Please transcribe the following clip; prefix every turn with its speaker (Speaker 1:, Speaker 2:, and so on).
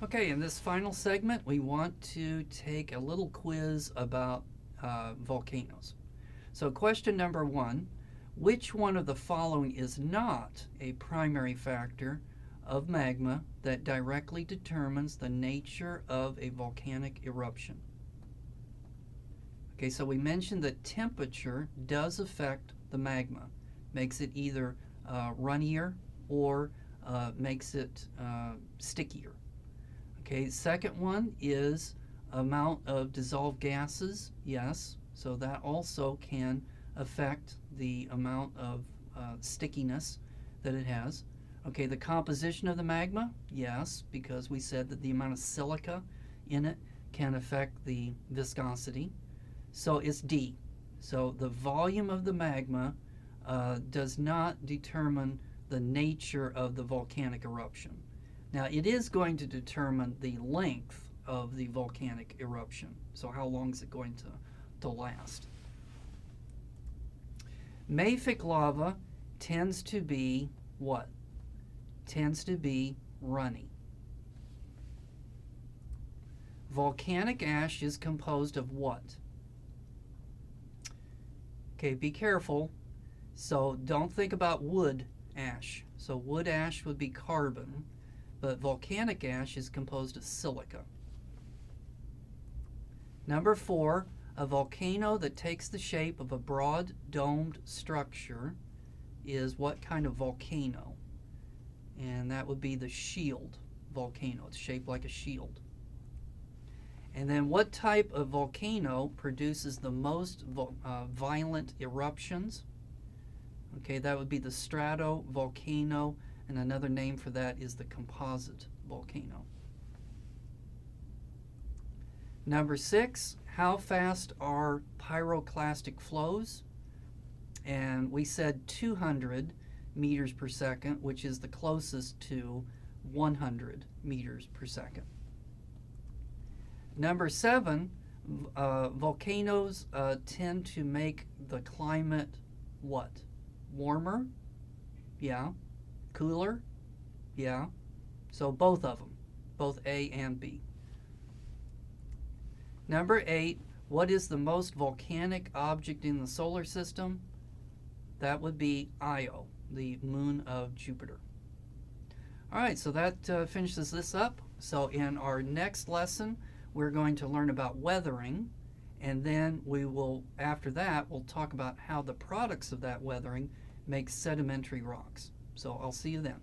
Speaker 1: Okay, in this final segment, we want to take a little quiz about uh, volcanoes. So, question number one Which one of the following is not a primary factor of magma that directly determines the nature of a volcanic eruption? Okay, so we mentioned that temperature does affect the magma, makes it either uh, runnier or uh, makes it uh, stickier. Okay, second one is amount of dissolved gases, yes, so that also can affect the amount of uh, stickiness that it has. Okay, the composition of the magma, yes, because we said that the amount of silica in it can affect the viscosity. So it's D. So the volume of the magma uh, does not determine the nature of the volcanic eruption. Now, it is going to determine the length of the volcanic eruption. So, how long is it going to, to last? Mafic lava tends to be what? Tends to be runny. Volcanic ash is composed of what? Okay, be careful. So don't think about wood ash. So wood ash would be carbon, but volcanic ash is composed of silica. Number four, a volcano that takes the shape of a broad domed structure is what kind of volcano? And that would be the shield volcano. It's shaped like a shield. And then what type of volcano produces the most uh, violent eruptions? Okay, that would be the stratovolcano, and another name for that is the composite volcano. Number six, how fast are pyroclastic flows? And we said 200 meters per second, which is the closest to 100 meters per second. Number seven, uh, volcanoes uh, tend to make the climate what? Warmer? Yeah. Cooler? Yeah. So both of them, both A and B. Number eight, what is the most volcanic object in the solar system? That would be Io, the moon of Jupiter. All right, so that uh, finishes this up. So in our next lesson, we're going to learn about weathering, and then we will, after that, we'll talk about how the products of that weathering make sedimentary rocks. So I'll see you then.